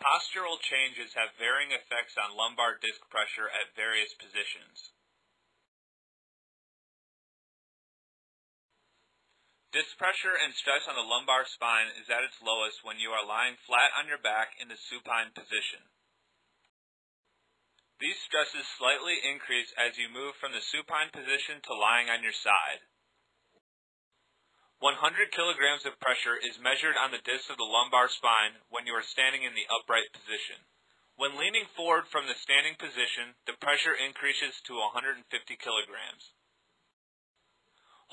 Postural changes have varying effects on lumbar disc pressure at various positions. Disc pressure and stress on the lumbar spine is at its lowest when you are lying flat on your back in the supine position. These stresses slightly increase as you move from the supine position to lying on your side. 100 kilograms of pressure is measured on the disc of the lumbar spine when you are standing in the upright position. When leaning forward from the standing position, the pressure increases to 150 kilograms.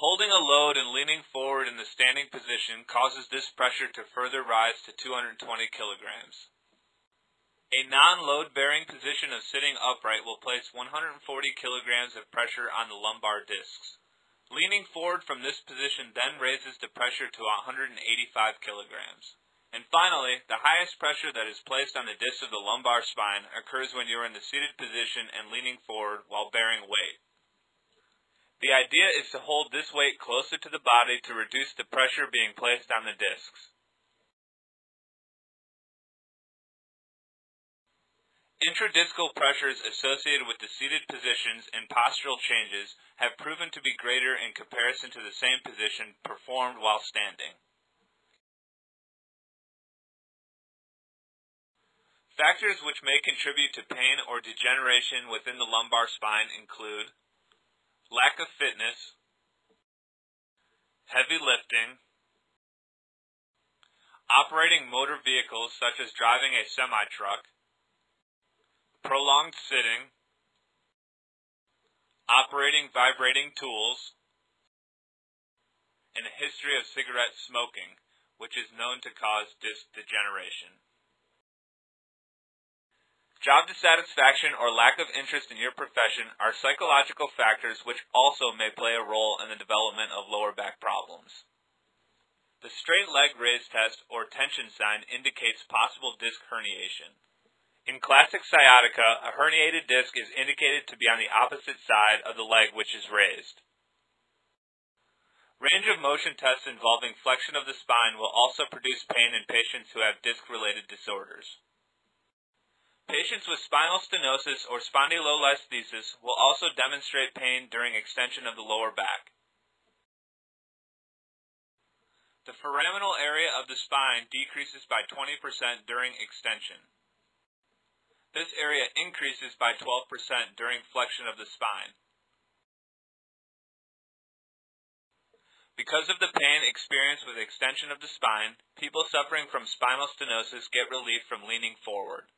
Holding a load and leaning forward in the standing position causes this pressure to further rise to 220 kilograms. A non-load bearing position of sitting upright will place 140 kilograms of pressure on the lumbar discs. Leaning forward from this position then raises the pressure to 185 kilograms. And finally, the highest pressure that is placed on the disc of the lumbar spine occurs when you are in the seated position and leaning forward while bearing weight. The idea is to hold this weight closer to the body to reduce the pressure being placed on the discs. Intradiscal pressures associated with the seated positions and postural changes have proven to be greater in comparison to the same position performed while standing. Factors which may contribute to pain or degeneration within the lumbar spine include lack of fitness, heavy lifting, operating motor vehicles such as driving a semi-truck, prolonged sitting, operating vibrating tools, and a history of cigarette smoking, which is known to cause disc degeneration. Job dissatisfaction or lack of interest in your profession are psychological factors which also may play a role in the development of lower back problems. The straight leg raise test or tension sign indicates possible disc herniation. In classic sciatica, a herniated disc is indicated to be on the opposite side of the leg which is raised. Range of motion tests involving flexion of the spine will also produce pain in patients who have disc-related disorders. Patients with spinal stenosis or spondylolisthesis will also demonstrate pain during extension of the lower back. The foraminal area of the spine decreases by 20% during extension. This area increases by 12% during flexion of the spine. Because of the pain experienced with extension of the spine, people suffering from spinal stenosis get relief from leaning forward.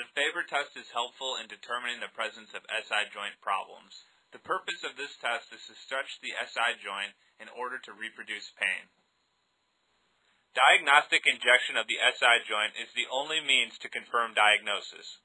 The Faber test is helpful in determining the presence of SI joint problems. The purpose of this test is to stretch the SI joint in order to reproduce pain. Diagnostic injection of the SI joint is the only means to confirm diagnosis.